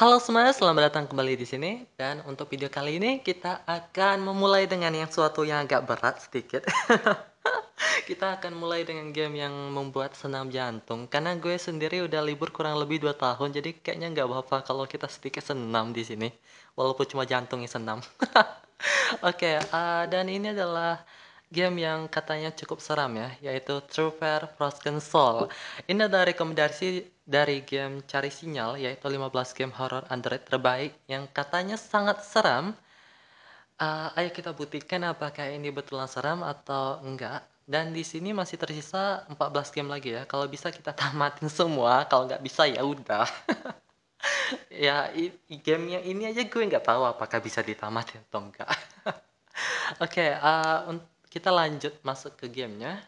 Halo semuanya, selamat datang kembali di sini. Dan untuk video kali ini kita akan memulai dengan yang suatu yang agak berat sedikit. kita akan mulai dengan game yang membuat senam jantung. Karena gue sendiri udah libur kurang lebih 2 tahun, jadi kayaknya nggak apa-apa kalau kita sedikit senam di sini. Walaupun cuma jantung yang senam. Oke, uh, dan ini adalah game yang katanya cukup seram ya, yaitu True Fair Frozen Soul. Ini adalah rekomendasi dari game cari sinyal, yaitu 15 game horror Android terbaik yang katanya sangat seram. Uh, ayo kita buktikan apakah ini betulan seram atau enggak. Dan di sini masih tersisa 14 game lagi ya. Kalau bisa kita tamatin semua, kalau nggak bisa ya udah. ya game yang ini aja gue nggak tahu apakah bisa ditamatin atau enggak. Oke, okay, uh, kita lanjut masuk ke gamenya.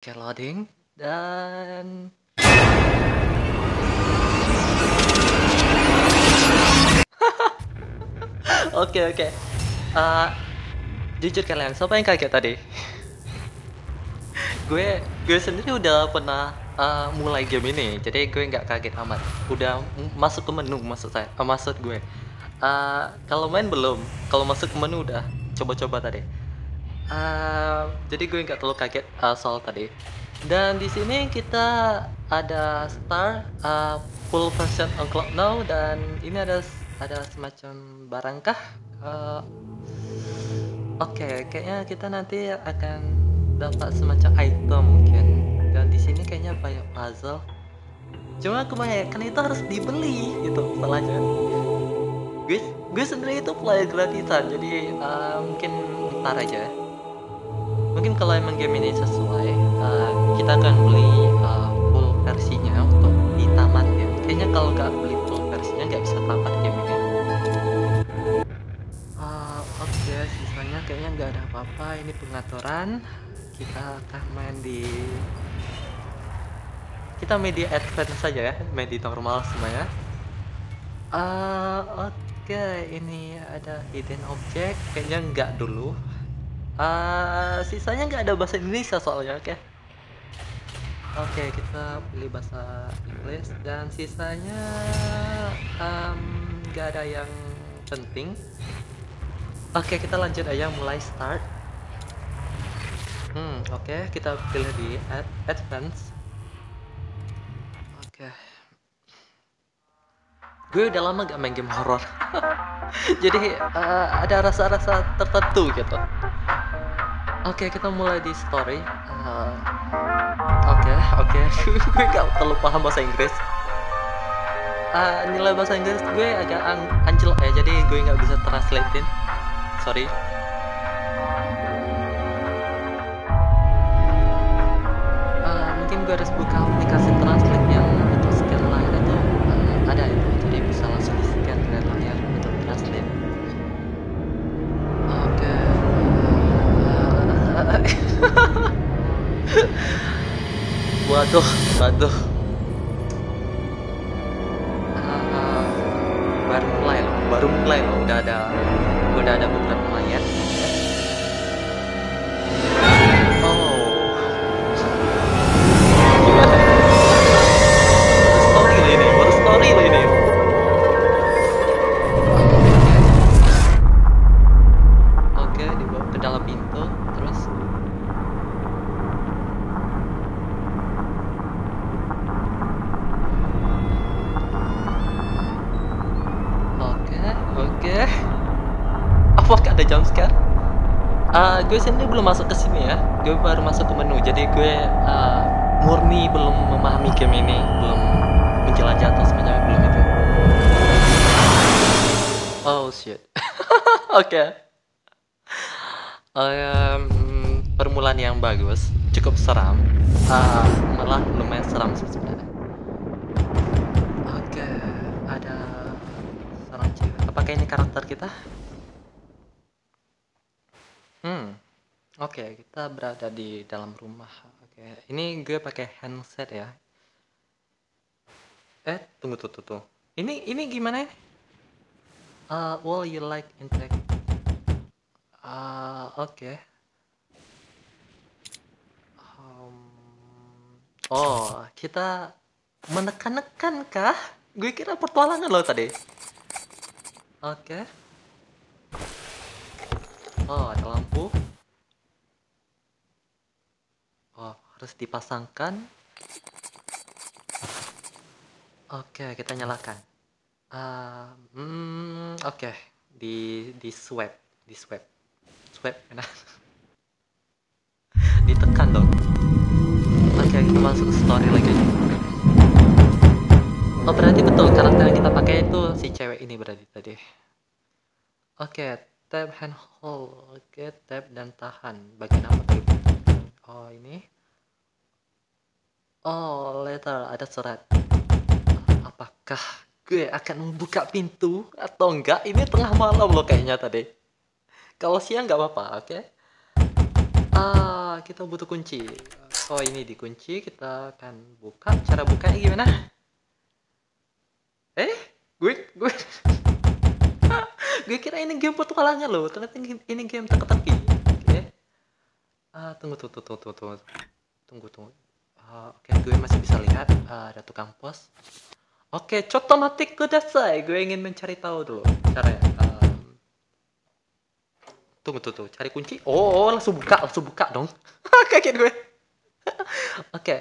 Oke, loading. Dan... Oke, oke. Uh, jujur kalian, siapa yang kaget tadi? gue gue sendiri udah pernah uh, mulai game ini jadi gue nggak kaget amat. Udah masuk ke menu maksud saya uh, maksud gue. Uh, kalau main belum kalau masuk ke menu udah coba-coba tadi. Uh, jadi gue nggak terlalu kaget uh, soal tadi. Dan di sini kita ada star uh, full version on cloud now dan ini ada ada semacam barangkah? Uh, oke okay, kayaknya kita nanti akan dapat semacam item mungkin dan di sini kayaknya banyak puzzle. Cuma kebanyakan itu harus dibeli gitu masalahnya. Gue gue sendiri itu player gratisan jadi uh, mungkin ntar aja. Mungkin kalau emang game ini sesuai uh, kita akan beli uh, full versinya untuk ditamat ya kayaknya kalau nggak beli full versinya nggak bisa tamat game ini. Uh, oke okay, sisanya kayaknya nggak ada apa-apa ini pengaturan. Kita akan main di kita media advance saja ya media normal semuanya uh, oke okay. ini ada hidden object kayaknya enggak dulu uh, sisanya nggak ada bahasa Indonesia soalnya oke okay. oke okay, kita pilih bahasa Inggris dan sisanya nggak um, ada yang penting oke okay, kita lanjut aja mulai start hmm oke okay. kita pilih di advance Oke. Gue udah lama gak main game horror. Jadi uh, ada rasa-rasa tertentu gitu. Oke, kita mulai di story. Uh, oke, oke. Gue gak terlalu paham bahasa Inggris. Uh, nilai bahasa Inggris gue agak an anjlok ya, jadi gue nggak bisa translatein. Sorry. Waduh waduh. Uh, baru mulai loh baru mulai loh. Udah ada udah ada beberapa layar gue sendiri belum masuk ke sini ya. Gue baru masuk ke menu. Jadi gue uh, murni belum memahami game ini. Belum menjelajah atau semuanya belum itu. Oh shit. Oke. Okay. um, permulaan yang bagus. Cukup seram. Uh, malah lumayan seram sih sebenarnya. Oke ada seorang cewek apakah ini karakter kita? Hmm. Oke, kita berada di dalam rumah. Oke, ini gue pakai handset ya. Eh, tunggu tuh tuh tuh. Ini ini gimana? Ya? Uh, will you like interact? Uh, oke. Okay. Um, oh, kita menekan-nekan kah? Gue kira pertualangan lo tadi. Oke. Okay. Oh, ada lampu. Harus dipasangkan. Oke, kita nyalakan. Uh, hmm, oke, di di swab, di swab, swab, enak. Ditekan dong. Oke, kita masuk ke story lagi. Oh, berarti betul karakter yang kita pakai itu si cewek ini berarti tadi. Oke, tab hand hold. Oke, tab dan tahan. Bagian apa tadi? Oh, ini. Oh, letter ada surat. Apakah gue akan membuka pintu atau enggak? Ini tengah malam loh kayaknya tadi. Kalau siang nggak apa-apa, oke? Ah, kita butuh kunci. Oh, ini dikunci. Kita akan buka. Cara bukanya gimana? Eh, gue gue gue kira ini game petualangan loh. Ternyata ini game teka-teki. Oke. Ah, tunggu tunggu tunggu tunggu tunggu. Tunggu tunggu. Ah, oke, gue masih bisa lihat ah, ada tukang pos. Oke, cotomatik kudasai. Gue ingin mencari tahu dulu caranya. Um, tunggu, tunggu. Cari kunci. Oh, oh, langsung buka, langsung buka dong. Kaget gue. Oke. okay.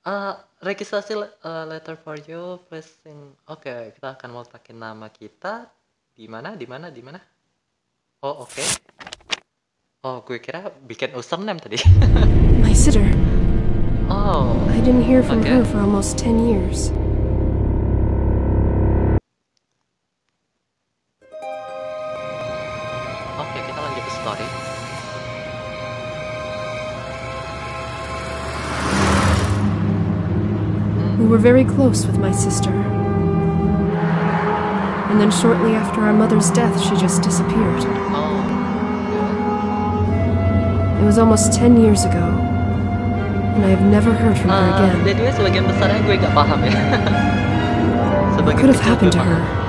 Uh, registrasi uh, letter for you, pressing. Oke, okay, kita akan mau pakai nama kita. Di mana? Di mana? Di mana? Oh, oke. Okay. Oh, gue kira bikin username tadi. My sitter. Oh. I didn't hear from okay. her for almost 10 years. We were very close with my sister. And then shortly after our mother's death, she just disappeared. It was almost 10 years ago. And I have never heard from her uh, again. what could have happened to her?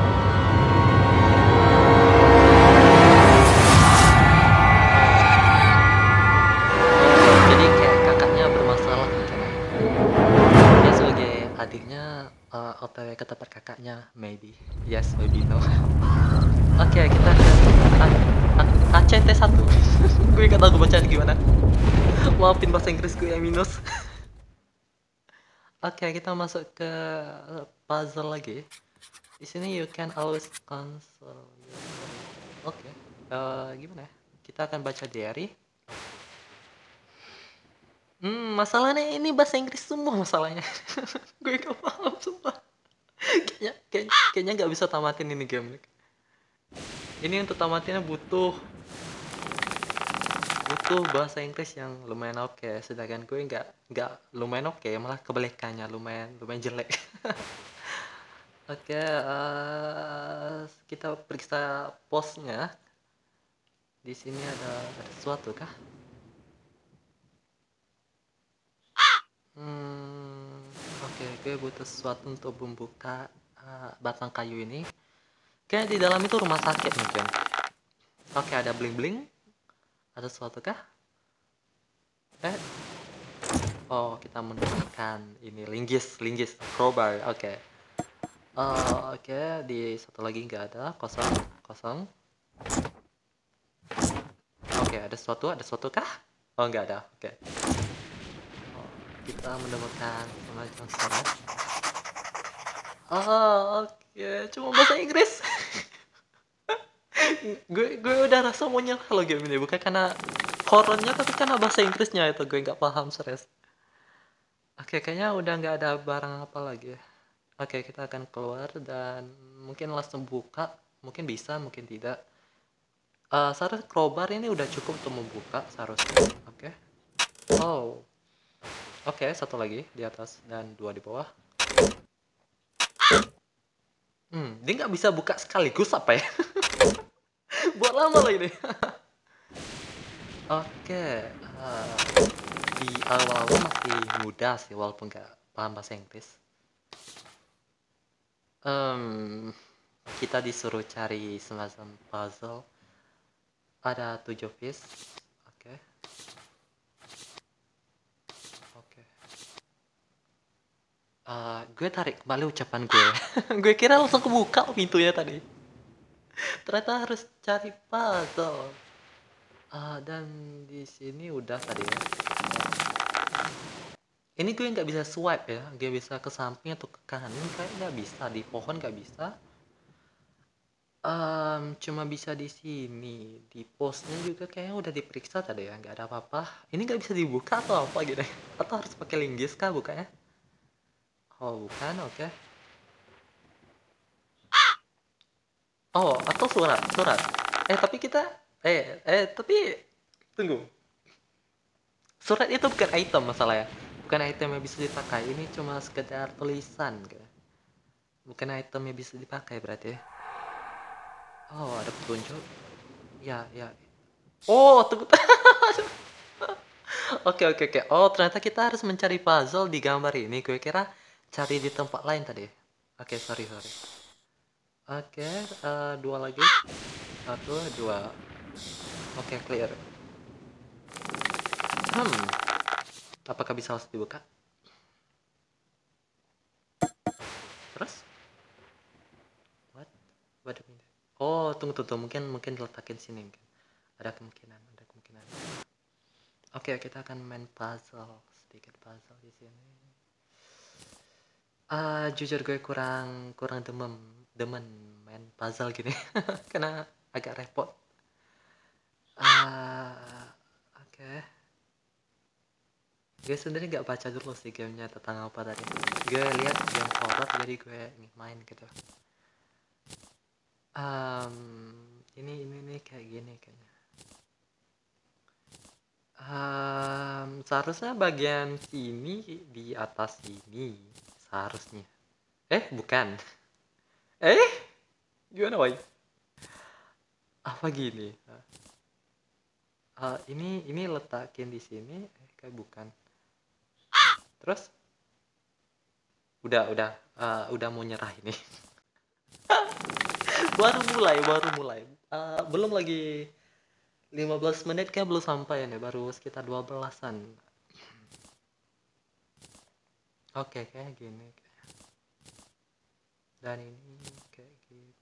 otw ke tempat kakaknya maybe yes maybe no CT1 Gue gak tau gue bacanya gimana Maafin bahasa Inggris gue yang minus Oke okay, kita masuk ke eh, puzzle lagi di sini you can always cancel Oke okay. uh, gimana ya? Kita akan baca diary Hmm, masalahnya ini bahasa Inggris semua masalahnya. gue gak paham semua. kayaknya kayak, kayaknya nggak bisa tamatin ini game. Ini untuk tamatinnya butuh butuh bahasa Inggris yang lumayan oke okay. sedangkan gue nggak nggak lumayan oke okay, malah kebalikannya lumayan lumayan jelek oke okay, uh, eh, kita periksa posnya di sini ada ada sesuatu kah hmm Oke, gue butuh sesuatu untuk membuka uh, batang kayu ini. Kayak di dalam itu rumah sakit mungkin. Oke, ada bling-bling. Ada sesuatu kah? Eh. Oh, kita menemukan ini linggis, linggis, crowbar. Oke. Uh, Oke, okay. di satu lagi nggak ada, kosong, kosong. Oke, okay, ada sesuatu, ada sesuatu kah? Oh, nggak ada. Oke. Okay kita menemukan semacam surat oh oke okay. cuma bahasa Inggris gue gue udah rasa mau nyerah lo game ini. Bukan karena horornya tapi karena bahasa Inggrisnya itu. Gue nggak paham serius. Oke kayaknya udah nggak ada barang apa lagi oke okay, kita akan keluar dan mungkin langsung buka. Mungkin bisa mungkin tidak. Uh, seharusnya crowbar ini udah cukup untuk membuka seharusnya. Oke. Okay. oh Oke, okay, satu lagi di atas dan dua di bawah. Hmm, dia nggak bisa buka sekaligus apa ya? Buat lama loh ini. Oke, okay, uh, eh, di awal-awal masih mudah sih walaupun nggak paham bahasa Inggris. Um, kita disuruh cari semacam puzzle. Ada tujuh piece Uh, gue tarik kembali ucapan gue. gue kira langsung kebuka pintunya tadi. Ternyata harus cari puzzle. Uh, dan di sini udah tadi ya. Ini gue nggak bisa swipe ya, Gue bisa ke samping atau ke kanan kayak nggak bisa di pohon nggak bisa. Um, cuma bisa di sini, di posnya juga kayaknya udah diperiksa tadi ya, nggak ada apa-apa. Ini nggak bisa dibuka atau apa gitu? Atau harus pakai linggis kah bukanya? Oh bukan, oke. Okay. Oh atau surat, surat. Eh tapi kita, eh eh tapi tunggu. Surat itu bukan item masalah ya, bukan item yang bisa dipakai. Ini cuma sekedar tulisan, gitu. bukan item yang bisa dipakai berarti. Ya. Oh, ada petunjuk. Ya, ya. Oh, tunggu. Oke, oke, oke. Oh, ternyata kita harus mencari puzzle di gambar ini. Gue kira cari di tempat lain tadi. Oke, sorry, sorry. Oke, uh, dua lagi. Satu, dua. Oke, clear. Hmm. Apakah bisa langsung dibuka? Terus? What? What do you mean? Oh, tunggu tunggu mungkin mungkin diletakin sini mungkin. Ada kemungkinan, ada kemungkinan. Oke, kita akan main puzzle, sedikit puzzle di sini. Uh, jujur gue kurang kurang demam demen main puzzle gini karena agak repot. Uh, Oke. Okay. Gue sendiri nggak baca dulu sih gamenya tentang apa tadi. Gue lihat game horror jadi gue main gitu um, ini ini nih kayak gini kayaknya um, seharusnya bagian sini di atas ini seharusnya eh bukan eh? Gimana woi apa gini? Uh, ini ini letakin di sini eh, kayak bukan. Terus? Udah udah uh, udah mau nyerah ini. Baru mulai baru mulai. Uh, belum lagi 15 menit kayak belum sampai nih baru sekitar 12an oke okay, kayak gini dan ini kayak gini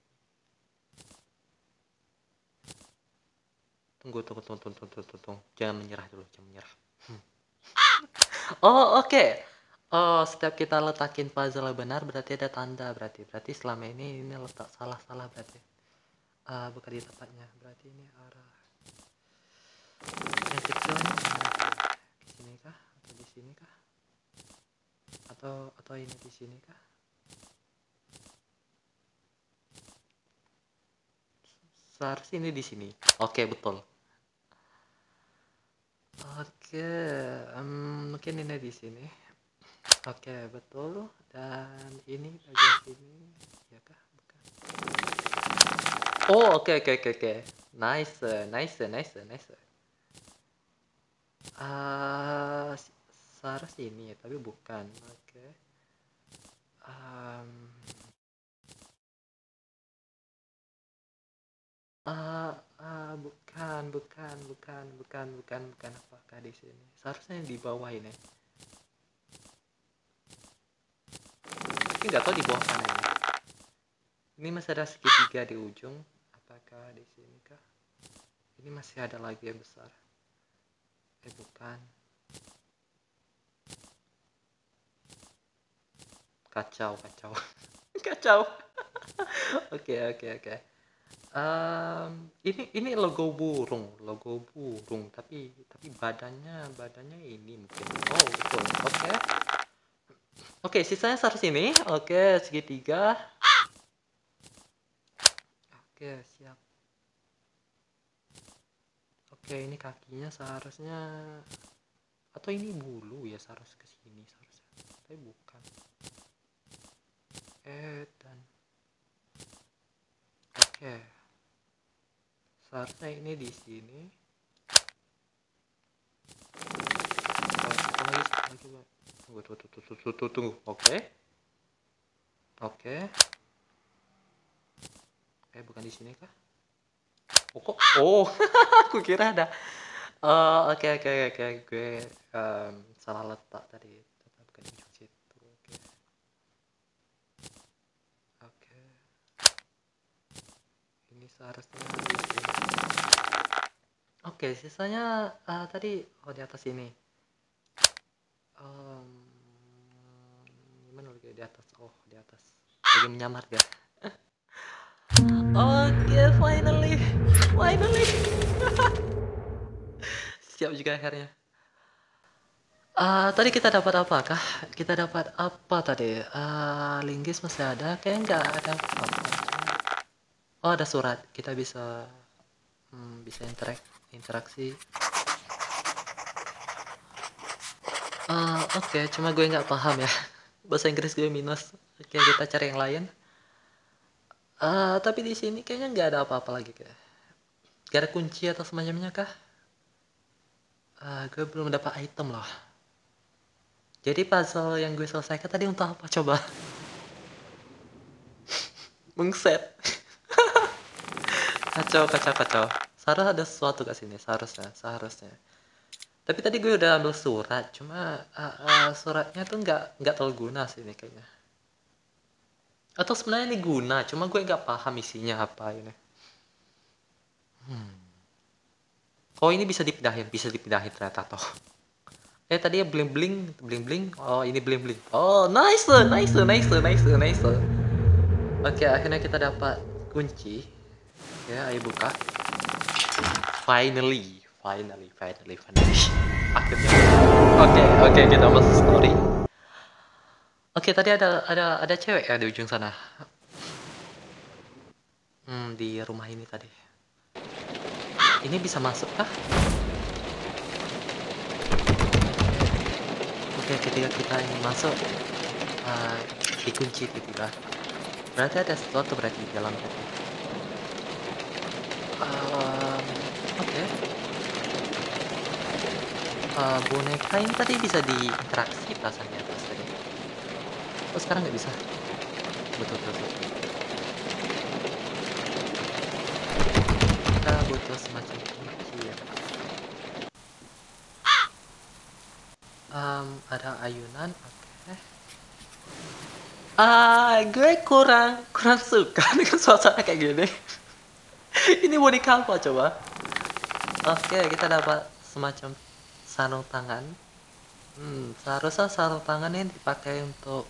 tunggu tunggu tunggu tunggu tunggu tunggu, tunggu. jangan menyerah dulu jangan menyerah oh oke okay. Oh, setiap kita letakin puzzle benar berarti ada tanda berarti. Berarti selama ini ini letak salah-salah berarti. Uh, bukan di tempatnya. Berarti ini arah yang kecil ini sini kah atau di sini kah? Atau atau ini di sini kah? Seharusnya ini di sini. Oke, betul. Oke, um, mungkin ini di sini. Oke, betul. Dan ini bagian sini, ya kah? Bukan. Oh, oke, oke, oke, oke. Nice, nice, nice, nice. Uh, seharusnya ini ya, tapi bukan. Oke. Okay. Um, bukan, bukan, bukan, bukan, bukan, bukan. Apakah di sini? Seharusnya di bawah ini. tapi nggak tahu di bawah mana ini. Ini masih ada segitiga di ujung. Apakah di sini kah? Ini masih ada lagi yang besar. Eh bukan. Kacau kacau. Kacau. Oke oke oke ini ini logo burung logo burung tapi tapi badannya badannya ini mungkin oh betul oke okay. Oke, sisanya seharusnya ini. Oke, segitiga. Oke, siap. Oke, ini kakinya seharusnya atau ini bulu ya seharusnya ke sini seharusnya. Tapi bukan. Eh, dan Oke seharusnya ini di sini tunggu tunggu tunggu tunggu tunggu oke okay. oke okay. eh bukan di sini kah oh kok oh aku kira ada eh, oke oke oke gue um, salah letak tadi tetap bukan di situ oke okay. oke okay. ini seharusnya oke sisanya uh, tadi oh di atas ini um, gimana lagi di atas oh di atas lagi menyamar ya oke finally finally siap juga akhirnya Uh, tadi kita dapat apa kah? Kita dapat apa tadi? Uh, linggis masih ada? Kayaknya nggak ada apa-apa. Oh ada surat. Kita bisa hmm, bisa interak interaksi. Uh, Oke, okay, cuma gue nggak paham ya. Bahasa Inggris gue minus. Oke, okay, kita cari yang lain. Uh, tapi di sini kayaknya nggak ada apa-apa lagi kayak. Gak ada kunci atau semacamnya kah? Uh, gue belum dapat item loh. Jadi puzzle yang gue selesaikan tadi untuk apa coba? Mengset. kacau, kacau, kacau. Seharusnya ada sesuatu ke sini, seharusnya, seharusnya. Tapi tadi gue udah ambil surat, cuma uh, uh, suratnya tuh nggak nggak terlalu guna sih ini kayaknya. Atau sebenarnya ini guna, cuma gue nggak paham isinya apa ini. Hmm. Oh ini bisa dipindahin, bisa dipindahin ternyata toh eh tadi ya bling bling bling bling oh ini bling bling oh nice nice nice nice nice oke akhirnya kita dapat kunci ya ayo buka. Finally finally finally finally. Akhirnya. Oke okay, oke okay, kita masuk story. Oke okay, tadi ada ada ada cewek ya di ujung sana. Hmm di rumah ini tadi. Ini bisa masuk kah? Oke, ketika kita ingin masuk uh, dikunci tiba-tiba berarti ada sesuatu berarti di dalam tadi um, oke okay. uh, boneka ini tadi bisa diinteraksi perasaan di atas tadi oh sekarang nggak bisa betul betul, betul. kita butuh semacam kunci ya um, ada ayunan oke okay. ah gue kurang kurang suka dengan suasana kayak gini ini boneka apa coba. Oke okay, kita dapat semacam sarung tangan. Hmm, seharusnya sarung tangan ini dipakai untuk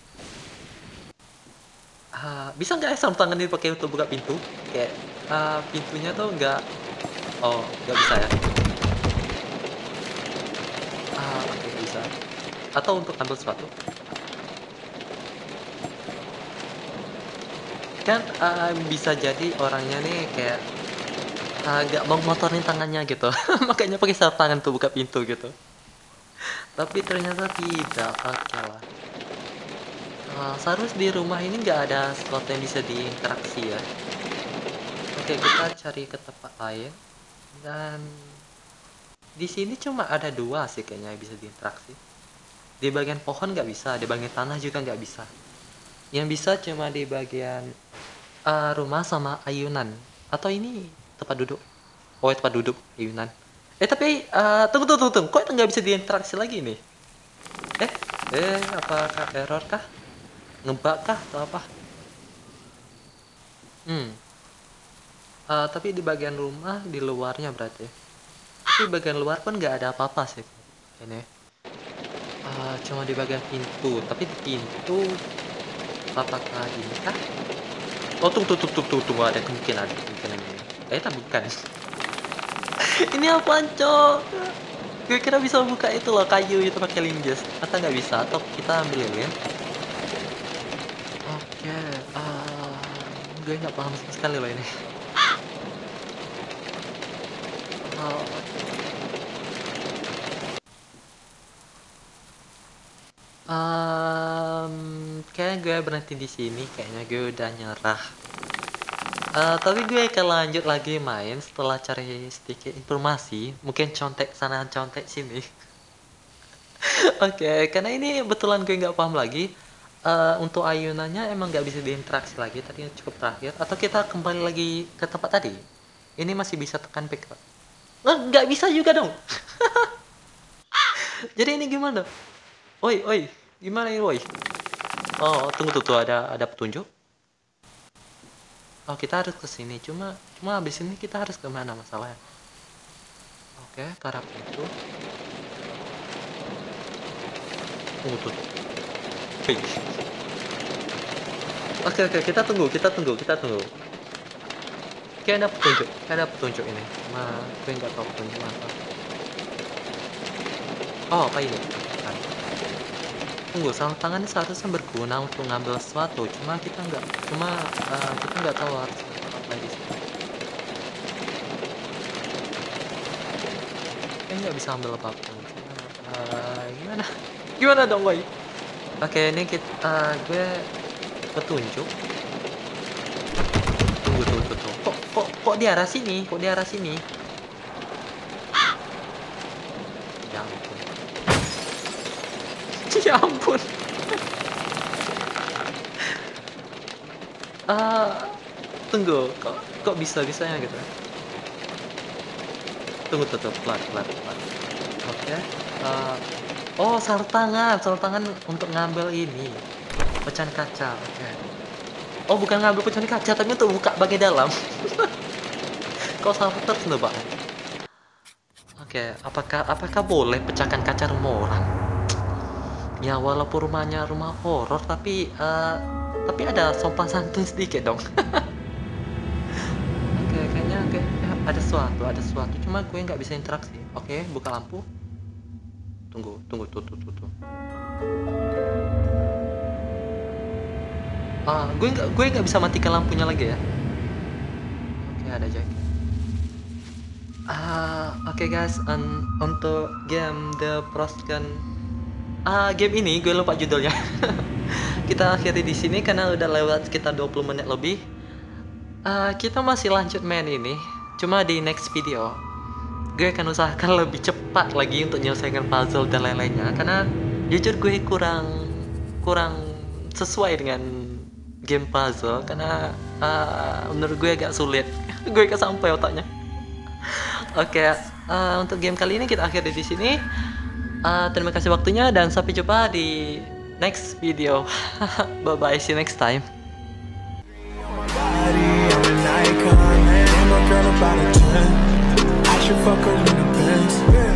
uh, bisa nggak ya sarung tangan ini dipakai untuk buka pintu? Kayak uh, pintunya tuh nggak oh nggak bisa ya? Atau untuk ambil sesuatu kan uh, bisa jadi orangnya nih kayak agak mau motorin tangannya gitu. Makanya pakai sarung tangan tuh buka pintu gitu. Tapi ternyata tidak okay lah uh, seharusnya di rumah ini nggak ada sesuatu yang bisa diinteraksi ya. Oke kita cari ke tempat lain. Dan di sini cuma ada dua sih kayaknya yang bisa diinteraksi. Di bagian pohon nggak bisa di bagian tanah juga nggak bisa. Yang bisa cuma di bagian uh, rumah sama ayunan. Atau ini tempat duduk. Oh tempat duduk ayunan eh tapi uh, tunggu tunggu tunggu kok nggak bisa diinteraksi lagi nih eh eh apakah error kah? Ngebak kah atau apa? Hmm. Uh, tapi di bagian rumah di luarnya berarti. Tapi bagian luar pun nggak ada apa-apa sih ini. Uh, cuma di bagian pintu. Tapi di pintu apakah ini kah? Oh tunggu tunggu tunggu tunggu, tunggu. ada kemungkinan ada kemungkinan ini eh tak bukan ini apa cok? Gue kira bisa buka itu loh kayu itu pakai linggis atau nggak bisa? Atau kita ambil lilin oke okay, uh, gue nggak paham sama sekali loh ini. Oh, Um, kayak gue berhenti di sini, kayaknya gue udah nyerah. Uh, tapi gue akan lanjut lagi main setelah cari sedikit informasi, mungkin contek sana contek sini. Oke, okay, karena ini betulan gue nggak paham lagi. Uh, untuk ayunannya emang nggak bisa diinteraksi lagi, tadi cukup terakhir. Atau kita kembali lagi ke tempat tadi? Ini masih bisa tekan pick Nggak bisa juga dong. Jadi ini gimana? Oi, oi, Gimana ini, woi? Oh, tunggu tuh ada ada petunjuk. Oh kita harus ke sini. Cuma cuma habis ini kita harus ke mana masalahnya? Oke ke arah itu oh oke oke kita tunggu kita tunggu kita tunggu. Kayak ada petunjuk ada petunjuk ini. Cuma gue nggak tahu petunjuk apa. Oh apa ini. Tunggu sarung tangan ini seharusnya berguna untuk ngambil sesuatu cuma kita nggak cuma eh, kita nggak tahu harus apa di sini kayaknya nggak bisa ambil apa pun eh, gimana? Gimana dong boy? Oke ini kita gue petunjuk. Tunggu tunggu tunggu. Kok kok kok di arah sini? Kok di arah sini ya ampun ya ampun. Ah, tunggu kok kok bisa bisanya gitu? Tunggu tuh tuh pelan pelan pelan. Oke Ah, oh sarung tangan sarung tangan untuk ngambil ini pecahan kaca oke. Oh bukan ngambil pecahan kaca tapi untuk buka bagian dalam. Kok salah terus loh pak? Oke apakah apakah boleh pecahkan kaca rumah orang ya walaupun rumahnya rumah horor tapi eh, tapi ada sopan santun sedikit dong. Oke kayaknya oke. Ya, ada sesuatu ada sesuatu. Cuma gue nggak bisa interaksi. Oke buka lampu. Tunggu tunggu tuh tuh ah gue nggak gue nggak bisa matikan lampunya lagi ya? Oke ada jack ah oke guys. Un- untuk game The Proscan ah game ini gue lupa judulnya. Kita akhiri di sini karena udah lewat sekitar 20 menit lebih. Ah, kita masih lanjut main ini cuma di next video. Gue akan usahakan lebih cepat lagi untuk menyelesaikan puzzle dan lain-lainnya karena jujur gue kurang kurang sesuai dengan game puzzle karena ah, menurut gue agak sulit. Gue gak sampai otaknya. Oke ah, untuk game kali ini kita akhiri di sini Ah, terima kasih waktunya dan sampai jumpa di next video bye bye see you next time body, I'm an icon, man. My girl about a 10. I should fuck her in the Benz.